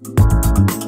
Música